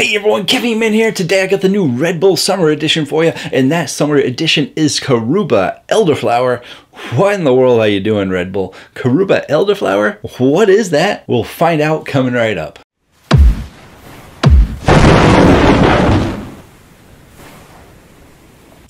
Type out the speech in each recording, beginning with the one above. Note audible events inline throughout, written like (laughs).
Hey everyone, Caffeine Man here. Today I got the new Red Bull Summer Edition for you, and that summer edition is Curuba Elderflower. What in the world are you doing, Red Bull? Curuba Elderflower? What is that? We'll find out coming right up.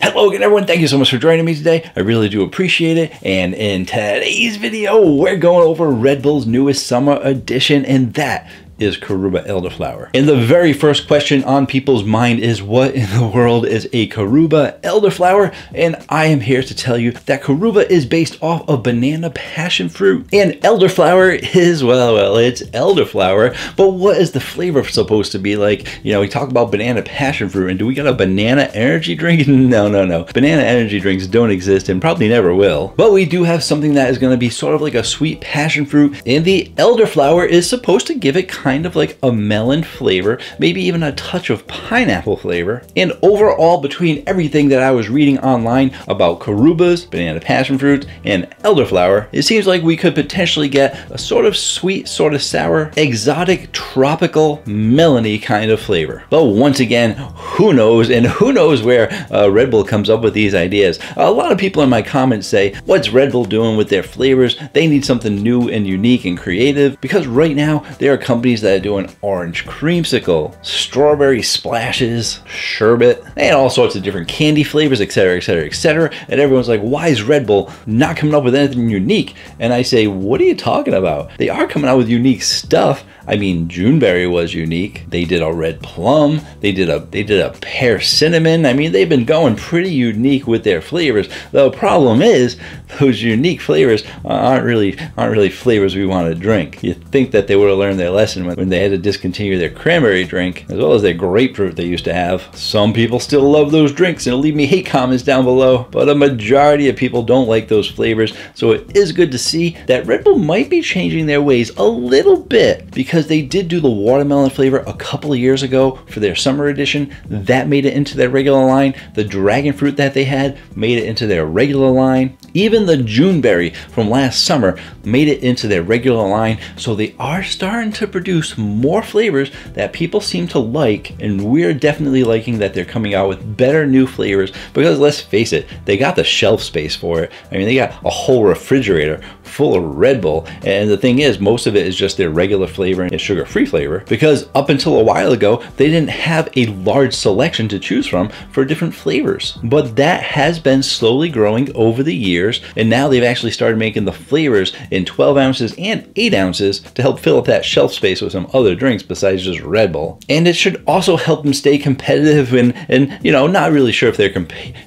Hello again everyone, thank you so much for joining me today. I really do appreciate it. And in today's video, we're going over Red Bull's newest summer edition, and that is Curuba elderflower. And the very first question on people's mind is what in the world is a Curuba elderflower? And I am here to tell you that Curuba is based off of banana passion fruit and elderflower is, well, well, it's elderflower, but what is the flavor supposed to be like? You know, we talk about banana passion fruit and do we got a banana energy drink? (laughs) No, no, no. Banana energy drinks don't exist and probably never will. But we do have something that is going to be sort of like a sweet passion fruit and the elderflower is supposed to give it kind kind of like a melon flavor, maybe even a touch of pineapple flavor. And overall, between everything that I was reading online about curubas, banana passion fruits, and elderflower, it seems like we could potentially get a sort of sweet, sort of sour, exotic, tropical, melony kind of flavor. But once again, who knows, and who knows where uh, Red Bull comes up with these ideas. A lot of people in my comments say, what's Red Bull doing with their flavors? They need something new and unique and creative because right now there are companies that are doing orange creamsicle, strawberry splashes, sherbet, and all sorts of different candy flavors, etc., etc., etc. And everyone's like, why is Red Bull not coming up with anything unique? And I say, what are you talking about? They are coming out with unique stuff. I mean, Juneberry was unique. They did a red plum. They did a they did a pear cinnamon. I mean, they've been going pretty unique with their flavors. The problem is those unique flavors aren't really aren't really flavors we want to drink. You think that they would have learned their lesson when they had to discontinue their cranberry drink as well as their grapefruit they used to have. Some people still love those drinks and leave me hate comments down below, but a majority of people don't like those flavors. So it is good to see that Red Bull might be changing their ways a little bit because they did do the watermelon flavor a couple of years ago for their summer edition. That made it into their regular line. The dragon fruit that they had made it into their regular line. Even the Juneberry from last summer made it into their regular line. So they are starting to produce more flavors that people seem to like. And we're definitely liking that they're coming out with better new flavors because let's face it, they got the shelf space for it. I mean, they got a whole refrigerator full of Red Bull. And the thing is, most of it is just their regular flavor and sugar-free flavor because up until a while ago, they didn't have a large selection to choose from for different flavors. But that has been slowly growing over the years. And now they've actually started making the flavors in 12 ounces and 8 ounces to help fill up that shelf space with some other drinks besides just Red Bull. And it should also help them stay competitive and, and you know, not really sure if they're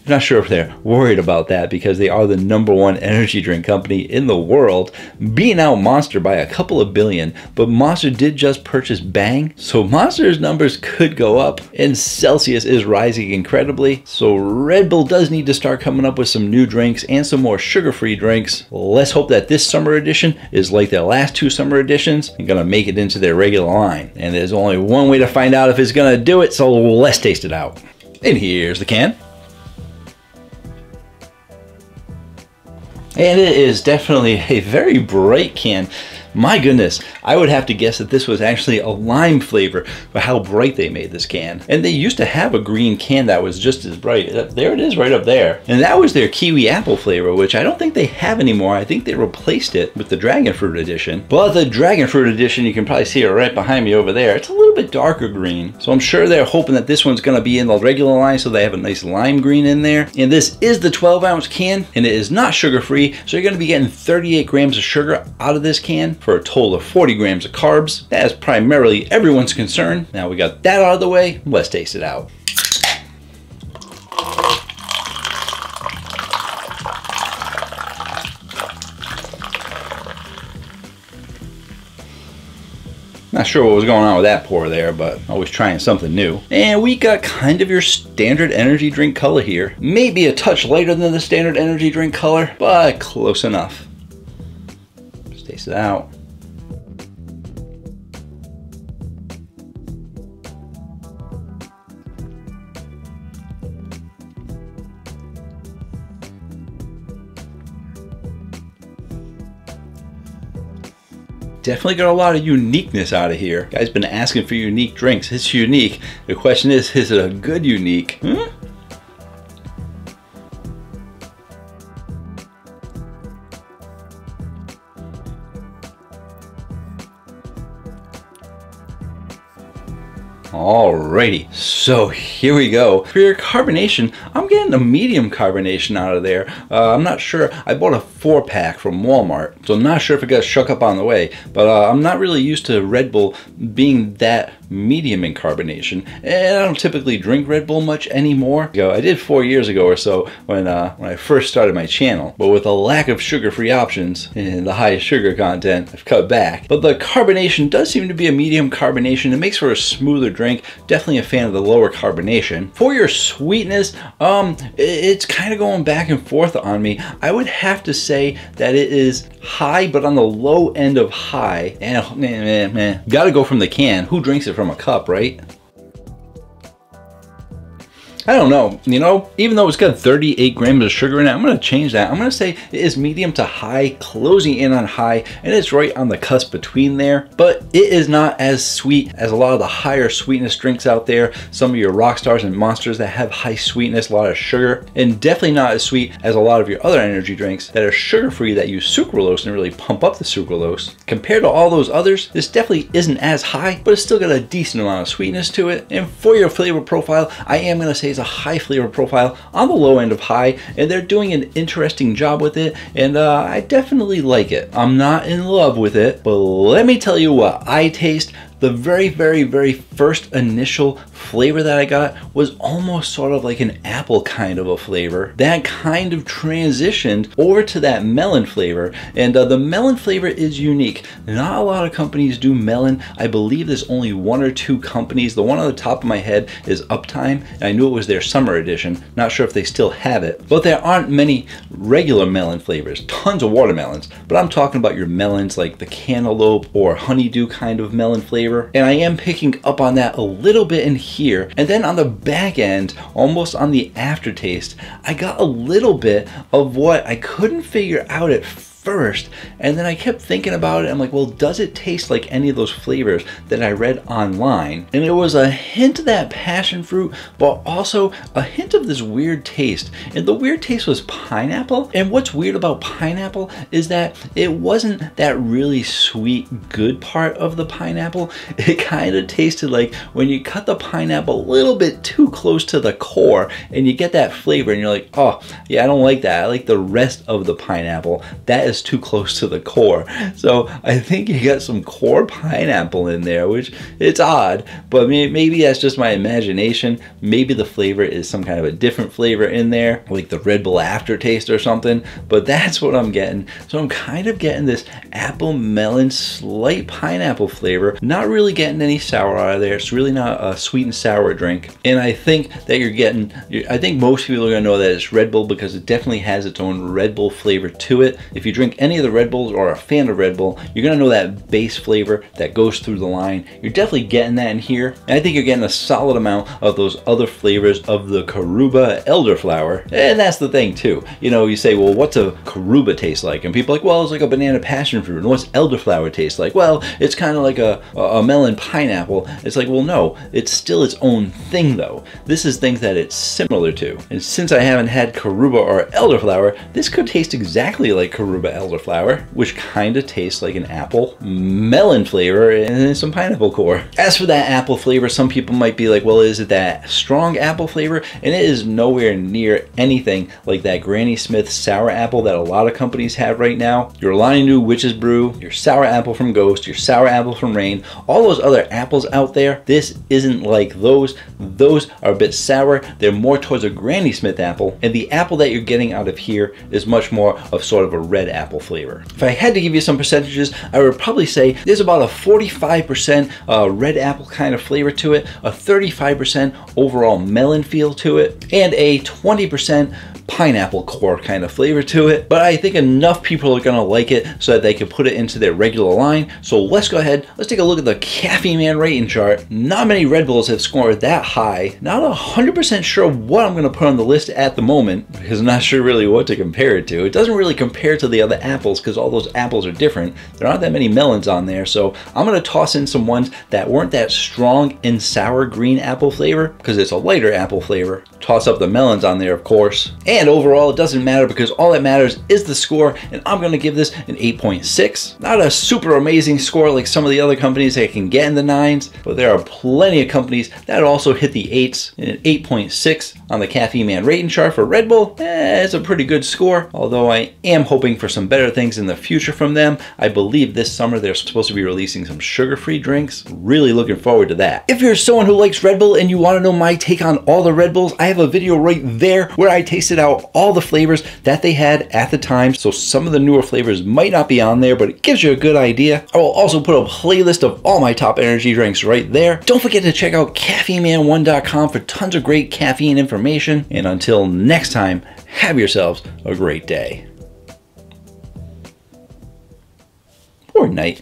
not sure if they're worried about that because they are the number one energy drink company in the world beating out Monster by a couple of billion, but Monster did just purchase Bang, so Monster's numbers could go up, and Celsius is rising incredibly, so Red Bull does need to start coming up with some new drinks and some more sugar-free drinks. Let's hope that this summer edition is like their last two summer editions and gonna make it into their regular line. And there's only one way to find out if it's gonna do it, so let's taste it out. And here's the can. And it is definitely a very bright can. My goodness, I would have to guess that this was actually a lime flavor for how bright they made this can. And they used to have a green can that was just as bright. Uh, there it is right up there. And that was their kiwi apple flavor, which I don't think they have anymore. I think they replaced it with the dragon fruit edition. But the dragon fruit edition, you can probably see it right behind me over there. It's a little bit darker green. So I'm sure they're hoping that this one's gonna be in the regular line so they have a nice lime green in there. And this is the 12 ounce can and it is not sugar free. So you're gonna be getting 38 grams of sugar out of this can for a total of 40 grams of carbs. That is primarily everyone's concern. Now we got that out of the way, let's taste it out. Not sure what was going on with that pour there, but always trying something new. And we got kind of your standard energy drink color here. Maybe a touch lighter than the standard energy drink color, but close enough. It out. Definitely got a lot of uniqueness out of here. Guys been asking for unique drinks. It's unique. The question is, is it a good unique? Hmm? Alrighty, so here we go. For your carbonation, I'm getting a medium carbonation out of there. Uh, I'm not sure, I bought a four pack from Walmart, so I'm not sure if it got shook up on the way, but uh, I'm not really used to Red Bull being that medium in carbonation, and I don't typically drink Red Bull much anymore. I did four years ago or so when, uh, when I first started my channel, but with a lack of sugar-free options and the high sugar content, I've cut back. But the carbonation does seem to be a medium carbonation. It makes for a smoother drink drink. Definitely a fan of the lower carbonation. For your sweetness, um, it's kind of going back and forth on me. I would have to say that it is high, but on the low end of high. And eh, man, man, man. Gotta go from the can. Who drinks it from a cup, right? I don't know, you know, even though it's got 38 grams of sugar in it, I'm going to change that. I'm going to say it is medium to high, closing in on high, and it's right on the cusp between there, but it is not as sweet as a lot of the higher sweetness drinks out there. Some of your rock stars and monsters that have high sweetness, a lot of sugar, and definitely not as sweet as a lot of your other energy drinks that are sugar-free that use sucralose and really pump up the sucralose. Compared to all those others, this definitely isn't as high, but it's still got a decent amount of sweetness to it. And for your flavor profile, I am going to say a high flavor profile on the low end of high, and they're doing an interesting job with it, and uh, I definitely like it. I'm not in love with it, but let me tell you what I taste the very, very, very first initial flavor that I got was almost sort of like an apple kind of a flavor. That kind of transitioned over to that melon flavor. And uh, the melon flavor is unique. Not a lot of companies do melon. I believe there's only one or two companies. The one on the top of my head is Uptime. And I knew it was their summer edition. Not sure if they still have it. But there aren't many regular melon flavors. Tons of watermelons. But I'm talking about your melons like the cantaloupe or honeydew kind of melon flavor. And I am picking up on that a little bit in here. And then on the back end, almost on the aftertaste, I got a little bit of what I couldn't figure out at first. And then I kept thinking about it. I'm like, well, does it taste like any of those flavors that I read online? And it was a hint of that passion fruit, but also a hint of this weird taste. And the weird taste was pineapple. And what's weird about pineapple is that it wasn't that really sweet, good part of the pineapple. (laughs) It kind of tasted like when you cut the pineapple a little bit too close to the core and you get that flavor and you're like, oh, yeah, I don't like that. I like the rest of the pineapple. That is is too close to the core. So I think you got some core pineapple in there, which it's odd, but maybe that's just my imagination. Maybe the flavor is some kind of a different flavor in there, like the Red Bull aftertaste or something, but that's what I'm getting. So I'm kind of getting this apple melon slight pineapple flavor, not really getting any sour out of there. It's really not a sweet and sour drink. And I think that you're getting, I think most people are gonna know that it's Red Bull because it definitely has its own Red Bull flavor to it. If you drink drink any of the Red Bulls or a fan of Red Bull, you're gonna know that base flavor that goes through the line. You're definitely getting that in here. And I think you're getting a solid amount of those other flavors of the Curuba elderflower. And that's the thing too. You know, you say, well, what's a Curuba taste like? And people are like, well, it's like a banana passion fruit. And what's elderflower taste like? Well, it's kind of like a, a melon pineapple. It's like, well, no, it's still its own thing though. This is things that it's similar to. And since I haven't had Curuba or elderflower, this could taste exactly like Curuba elderflower, which kind of tastes like an apple, melon flavor, and some pineapple core. As for that apple flavor, some people might be like, well, is it that strong apple flavor? And it is nowhere near anything like that Granny Smith sour apple that a lot of companies have right now. Your Alani Nu Witch's Brew, your sour apple from Ghost, your sour apple from Rain, all those other apples out there, this isn't like those. Those are a bit sour. They're more towards a Granny Smith apple. And the apple that you're getting out of here is much more of sort of a red apple apple flavor. If I had to give you some percentages, I would probably say there's about a 45% uh, red apple kind of flavor to it, a 35% overall melon feel to it, and a 20% pineapple core kind of flavor to it. But I think enough people are gonna like it so that they can put it into their regular line. So let's go ahead, let's take a look at the Caffeine Man rating chart. Not many Red Bulls have scored that high. Not 100% sure what I'm gonna put on the list at the moment because I'm not sure really what to compare it to. It doesn't really compare to the other apples because all those apples are different. There aren't that many melons on there. So I'm gonna toss in some ones that weren't that strong in sour green apple flavor because it's a lighter apple flavor. Toss up the melons on there, of course. Overall, it doesn't matter because all that matters is the score, and I'm gonna give this an 8.6. Not a super amazing score like some of the other companies that can get in the nines, but there are plenty of companies that also hit the eights, and an 8.6 on the Caffeine Man rating chart for Red Bull, eh, it's a pretty good score, although I am hoping for some better things in the future from them. I believe this summer they're supposed to be releasing some sugar-free drinks. Really looking forward to that. If you're someone who likes Red Bull and you wanna know my take on all the Red Bulls, I have a video right there where I tasted out all the flavors that they had at the time. So some of the newer flavors might not be on there, but it gives you a good idea. I will also put a playlist of all my top energy drinks right there. Don't forget to check out caffeineman1.com for tons of great caffeine information. And until next time, have yourselves a great day. Or night.